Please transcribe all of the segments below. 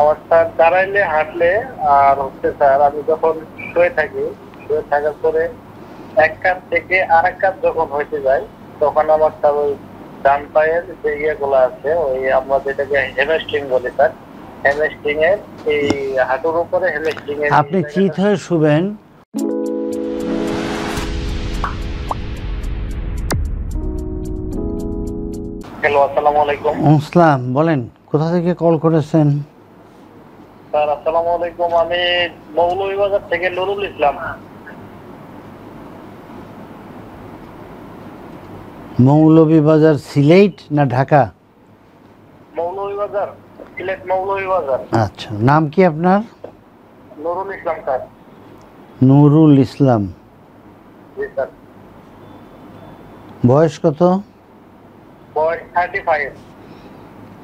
আমার স্যার দাঁড়াইলে হাঁটলে আর হচ্ছে স্যার আমি যখন শুয়ে থাকি শুয়ে থাকার পরে এক কাপ থেকে আর এক কাপ যখন হইতে যায় তখন আমার স্যার ওই ডান পায়ের যে ইয়েগুলো আছে ওই আমরা যেটাকে হেমস্ট্রিং বলি স্যার হেমস্ট্রিং এর এই হাঁটুর উপরে হেমস্ট্রিং এর আপনি চিত হয়ে শুবেন। হ্যালো আসসালামু আলাইকুম। আসসালাম বলেন কোথা থেকে কল করেছেন? স্যার আসসালামু আলাইকুম। আমি মৌলভীবাজার থেকে নুরুল ইসলাম। মৌলভীবাজার সিলেট না ঢাকা? মৌলভীবাজার সিলেট মৌলভীবাজার আচ্ছা নাম কি আপনার? নুরুল ইসলাম স্যার। নুরুল ইসলাম। জি স্যার। বয়স কত? বয়স থার্টি ফাইভ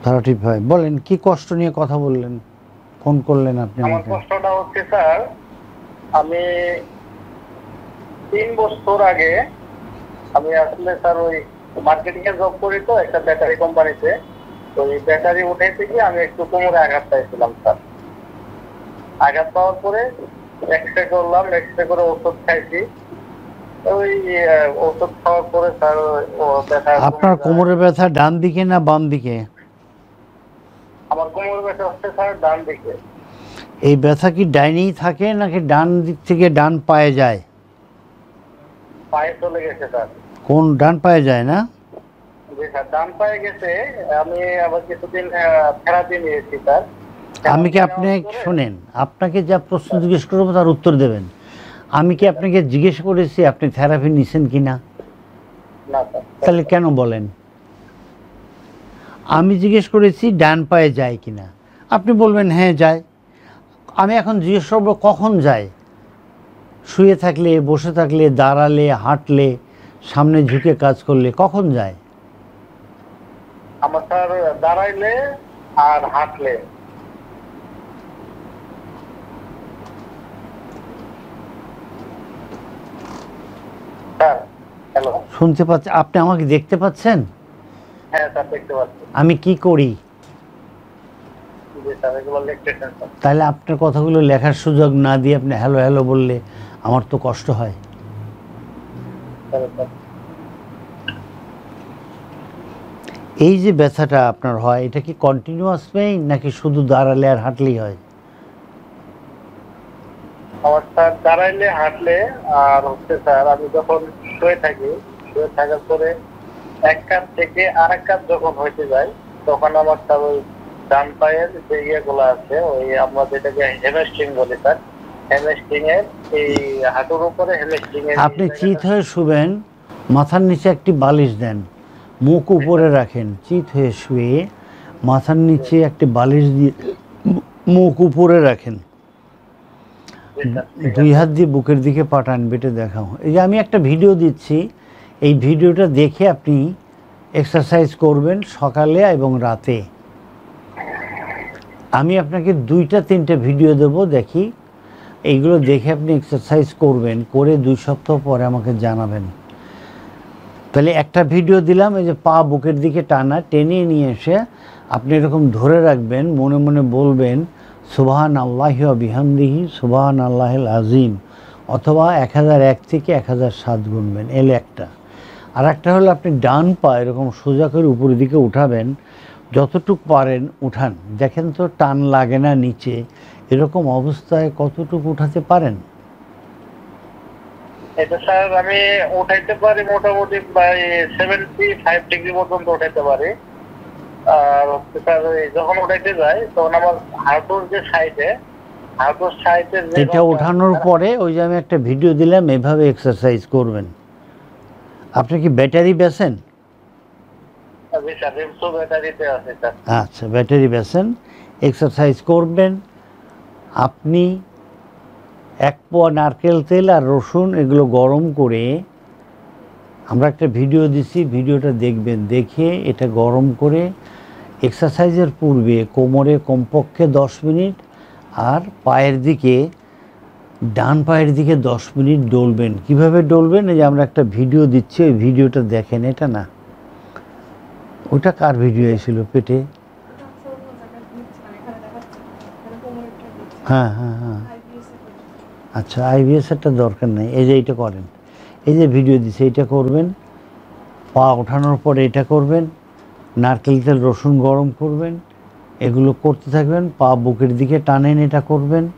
থার্টি ফাইভ বলেন কি কষ্ট নিয়ে কথা বললেন? ফোন করলেন আপনি আমার কষ্টটা হচ্ছে স্যার আমি তিন বছর আগে আমি আসলে স্যার ওই মার্কেটিং এ জব করি তো একটা ব্যাটারি কোম্পানিতে তো ওই ব্যাটারি উঠাইতে গিয়ে আমি একটু কোমরে আঘাত পাইছিলাম স্যার। আঘাত পাওয়ার পরে এক্স রে করলাম এক্স রে করে ওষুধ খাইছি। ওই ওষুধ খাওয়ার পরে স্যার ব্যথা আপনার কমে কোমরের ব্যথা ডান দিকে না বাম দিকে? কোমর ব্যথা হচ্ছে স্যার ডান দিকে এই ব্যথা কি ডাইনেই থাকে নাকি ডান দিক থেকে ডান পায়ে যায়? পায়ে চলে গেছে স্যার কোন ডান পায়ে যায় না? ডান পায়ে গেছে। আমি আবার কিছুদিন থেরাপি নিয়েছি স্যার। আমি কি আপনি শোনেন আপনাকে যা প্রশ্ন জিজ্ঞেস করব তার উত্তর দেবেন। আমি কি আপনাকে জিজ্ঞেস করেছি আপনি থেরাপি নিছেন কি না তাহলে কেন বলেন? আমি জিজ্ঞেস করেছি ডান পায়ে যায় কি না আপনি বলবেন হ্যাঁ যায়। আমি এখন জিজ্ঞেস করব কখন যায়? শুয়ে থাকলে বসে থাকলে দাঁড়ালে হাঁটলে সামনে ঝুঁকে কাজ করলে কখন যায়? আমার স্যার দাঁড়াইলে আর হাঁটলে। শুনতে পাচ্ছেন আপনি আমাকে দেখতে পাচ্ছেন হ্যাঁ স্যার দেখতে পাচ্ছি আমি কি করি? তাহলে আপনার কথাগুলো লেখার সুযোগ না দিয়ে আপনি হ্যালো হ্যালো বললে আমার তো কষ্ট হয়। এই যে ব্যথাটা আপনার হয় এটা কি কন্টিনিউয়াস পেইন নাকি শুধু দাঁড়ালে আর হাঁটলেই হয়? আমার স্যার দাঁড়াইলে হাঁটলে আর হচ্ছে স্যার আমি যখন শুয়ে থাকি শুয়ে থাকার পরে এক কাপ থেকে আর এক কাপ যখন হইতে যায় তখন আমার ওই ডান পায়ের যে ইয়েগুলো আছে ওই আমরা যেটাকে হেমস্ট্রিং বলি স্যার হেমস্ট্রিং এর এই হাঁটুর উপরে হেমস্ট্রিং এর আপনি চিত হয়ে শুবেন মাথার নিচে একটি বালিশ দেন মুখ উপরে রাখেন চিত হয়ে শুয়ে মাথার নিচে একটি বালিশ দিয়ে মুখ উপরে রাখেন। দুই হাত দিয়ে বুকের দিকে পাঠান বেটে দেখাও। এই যে আমি একটা ভিডিও দিচ্ছি এই ভিডিওটা দেখে আপনি এক্সারসাইজ করবেন সকালে এবং রাতে। আমি আপনাকে দুইটা, তিনটে ভিডিও দেব, দেখি। এইগুলো দেখে আপনি এক্সারসাইজ করবেন, করে দুই সপ্তাহ পরে আমাকে জানাবেন। তাহলে একটা ভিডিও দিলাম, এই যে পা বুকের দিকে টানা, টেনে নিয়ে এসে আপনি এরকম ধরে রাখবেন, মনে মনে বলবেন সুবাহান আল্লাহ বিহামদিহি সুবাহান আল্লাহ আজিম অথবা এক হাজার এক থেকে এক হাজার সাত গুনবেন, এলে একটা। আর একটা হলো আপনি ডান পা এরকম সোজা করে উপরের দিকে উঠাবেন যতটুক পারেন উঠান। দেখেন তো টান লাগে না নিচে এরকম অবস্থায় কতটুকু উঠাতে পারেন? এটা স্যার আমি উঠাইতে পারি মোটামুটি প্রায় সেভেন্টি ফাইভ ডিগ্রি পর্যন্ত উঠাইতে পারি। আর হচ্ছে স্যার যখন উঠাইতে যাই তখন আমার হাঁটুর যে সাইডে হাঁটুর সাইডের এটা ওঠানোর পরে ওই যে আমি একটা ভিডিও দিলাম এভাবে এক্সারসাইজ করবেন। আপনি কি ব্যাটারি বেছেন? আচ্ছা ব্যাটারি বেছেন এক্সারসাইজ করবেন। আপনি এক পোয়া নারকেল তেল আর রসুন এগুলো গরম করে আমরা একটা ভিডিও দিছি ভিডিওটা দেখবেন দেখে এটা গরম করে এক্সারসাইজের পূর্বে কোমরে কমপক্ষে দশ মিনিট আর পায়ের দিকে ডান পায়ের দিকে দশ মিনিট ডলবেন। কীভাবে ডলবেন? এই যে আমরা একটা ভিডিও দিচ্ছি, ওই ভিডিওটা দেখেন, এটা না। ওটা কার ভিডিও এসেছিল পেটে? হ্যাঁ হ্যাঁ হ্যাঁ। আচ্ছা আইবিএস একটা দরকার নেই। এই যে এইটা করেন। এই যে ভিডিও দিচ্ছে, এইটা করবেন। পা ওঠানোর পরে এটা করবেন। নারকেল তেল, রসুন গরম করবেন। এগুলো করতে থাকবেন। পা বুকের দিকে টানেন, এটা করবেন।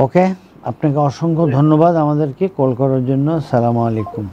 ওকে আপনাকে অসংখ্য ধন্যবাদ আমাদেরকে কল করার জন্য। সালামু আলাইকুম।